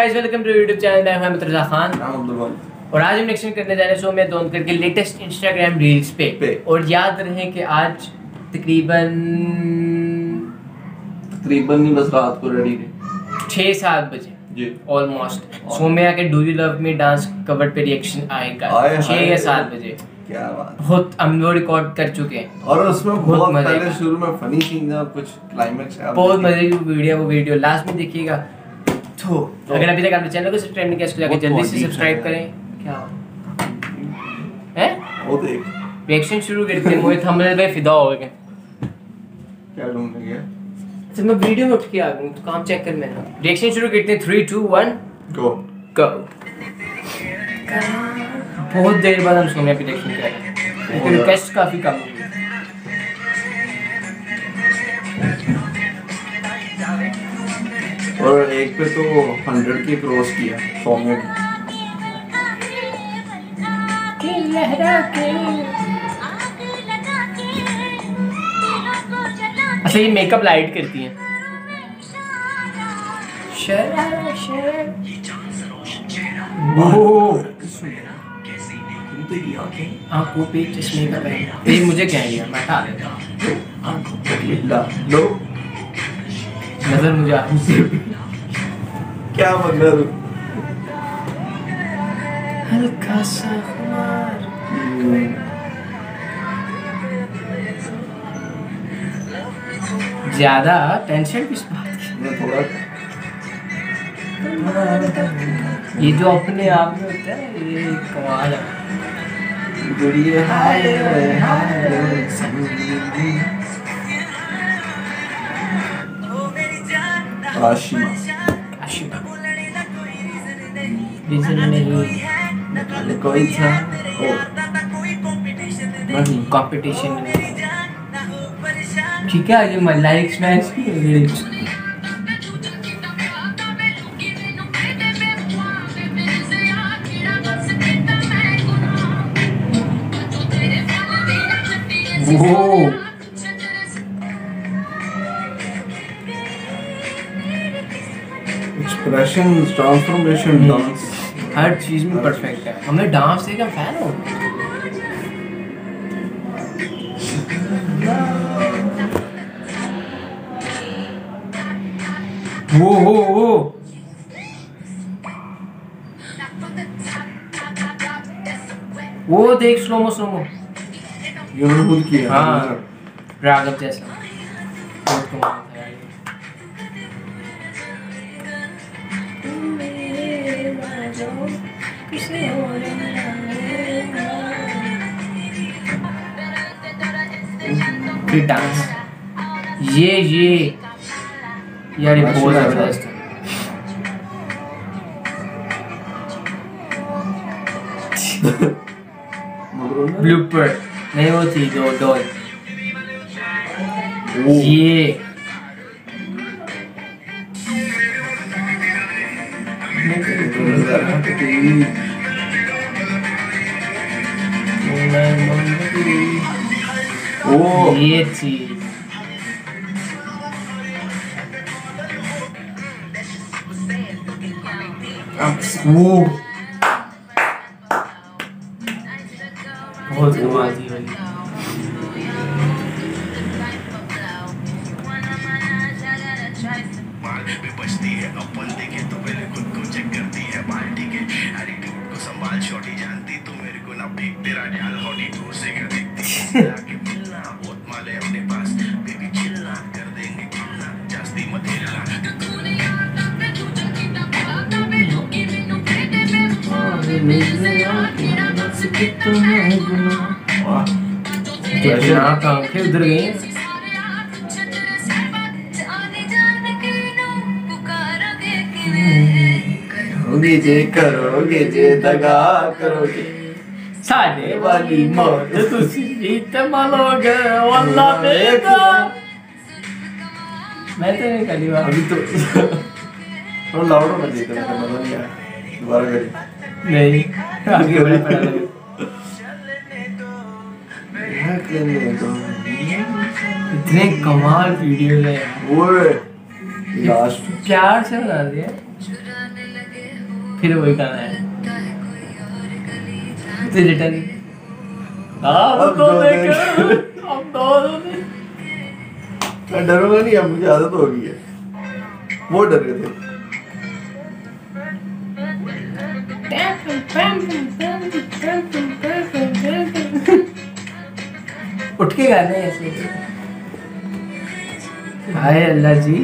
Guys welcome to YouTube channel मैं अहमद रजा खान और आज हम रिएक्शन करने जा रहे हैं सो मैं दोन करके लेटेस्ट इंस्टाग्राम रील्स पे, पे। और याद रहे कि आज तकरीबन तकरीबन नहीं बस रात को रेडी थे। छः सात बजे। जी। ऑलमोस्ट सोम्या के do you love me dance cover पे रिएक्शन आएगा। आए छः हाय। या सात बजे। क्या बात। बहुत हम वो रिकॉर्ड कर चुके हैं। और उसमें बहुत बहुत पहले शुरू में फनी सीन था कुछ क्लाइमेक्स है बहुत मज़े की वीडियो वो वीडियो लास्ट में देखिएगा तो तो- अगर अभी तक आपने चैनल को सब्सक्राइब नहीं किया इसको जाके तो जल्दी से सब्सक्राइब करें। क्या? है? वो देख। रिएक्शन शुरू करते हैं मोहित थंबनेल पे फिदा हो गए। क्या ढूँढने गया तो मैं वीडियो में उठ के आ गई तो काम चेक कर मैंने रिएक्शन शुरू करते हैं three two one go go बहुत देर बाद हम सोनिया पे रिएक्शन कर रहे हैं। रिक्वेस्ट काफ़ी कम हुई। एक पे तो हंड्रेड की क्रॉस किया लहरा के। अच्छा ये मेकअप लाइट करती हैं। आँखों? पे चश्मे का पहन ये मुझे कह लिया मैं हटा देता हूँ। आँखों पे ला लो। नज़र मुझे आ क्या मतलब हल्का सा खुमार ज़्यादा टेंशन किस बात की? मैं थोड़ा ये जो अपने आप में होता है ये कमाल है। गुड़िया हाय हाय रे संगी। आशिमा आशिमा रीजन नहीं पहले कोई था नहीं। कंपटीशन ठीक है ये लाइक्स मैच की लिरिक्स वो। एक्सप्रेशन ट्रांसफॉर्मेशन डांस हर चीज़ में परफेक्ट है। हमें डांस देखा फ़ैन हो? वो वो वो। वो देख स्लोमो स्लोमो ये उन्होंने खुद किया। हाँ। राघव जैसा। फिर डांस ये ये। यार ये बहुत अच्छा, ज़बरदस्त है ब्लूपर नहीं वो थी दो डॉल। ये। ओ ये चीज़ वो बहुत कमाल थी वाली संभाल छोटी जानती तू मेरे को ना भीग तेरा ध्यान हॉटी टूर से कर देती। है आके मिलना बहुत माले अपने पास। बेबी चिल्ला कर देंगे चिल्ला। जास्ती मत हिलना कितना आँखें उधर गई हैं। करोगे जे करोगे जे दगा करोगे। साढ़े वाली मौत तुसी तमलोगे वल्ला बेटा। मैं तो नहीं करी बात अभी तो थोड़ा लाउड चाहिए था मेरा मज़ा नहीं आया दोबारा करी। नहीं आगे बड़ा पड़ा लगे इतने कमाल वीडियो है ओए लास्ट प्यार से बना दिया। फिर वही गाना है। फिर रिटर्न अब आपको जो देखो देख- अब दोनों ने मैं डरूँगा नहीं अब मुझे आदत हो गई है। वो डर गए थे। उठ के गाने ऐसे। हाय अल्लाह जी।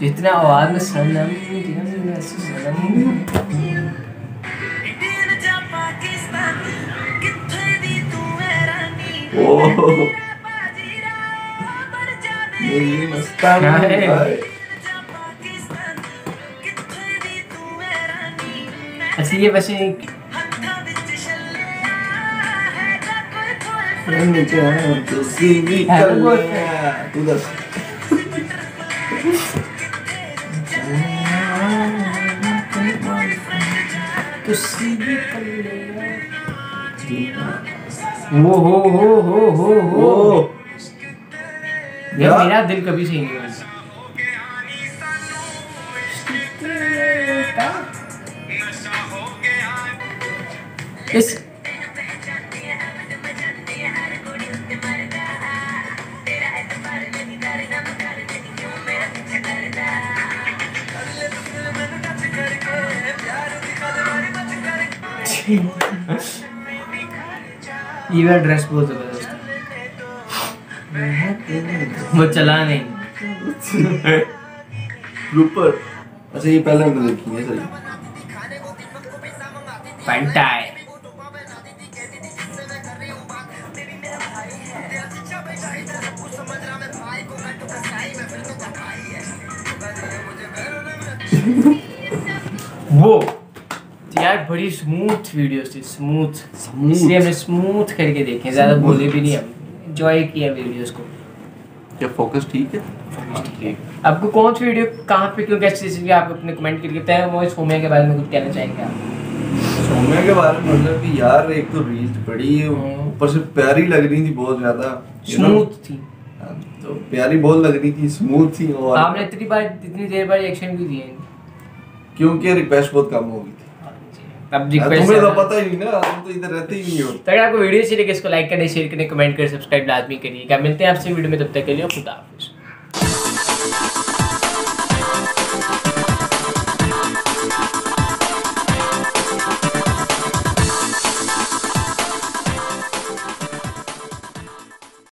जितना आवाज़ में सनम है? अच्छा ये वैसे भी है। तू दस। तुसी भी पल्ले वो हो हो हो हो हो। ये यार मेरा दिल कभी सही नहीं हुआ। इस ये ड्रेस बहुत ज़बरदस्त है। वो चला नहीं। ग्रुपर अच्छा ये पहले हमने देखी है सही। फंटा है। यार बड़ी स्मूथ वीडियोस थी स्मूथ? इसलिए हमने स्मूथ करके देखे ज़्यादा बोले भी नहीं हम एंजॉय किया वीडियोस को। क्या फोकस ठीक है? आपको कौन सी वीडियो कहाँ पे क्यों कैसे कि आप अपने कमेंट करके बताएँ वो सोम्या के बारे में कुछ कहना चाहेंगे आप। सौम्या के बारे में मतलब कि यार एक तो रील्स बड़ी हम्म। ऊपर से प्यारी लग रही थी बहुत ज़्यादा स्मूथ थी। हाँ, तो प्यारी बहुत लग रही थी स्मूथ थी और आपने इतनी बार इतनी देर बार रिएक्शन भी दिए क्योंकि रिक्वेस्ट बहुत कम हो गई थी। अब रिक्वेस्ट तुम्हें तो पता ही नहीं ना तुम तो इधर रहते ही नहीं हो। तो अगर आपको वीडियो अच्छी लगे इसको लाइक करें शेयर करें कमेंट करें सब्सक्राइब लाजमी करिएगा। मिलते हैं आपसे वीडियो में तब तक के लिए खुदा हाफिज़।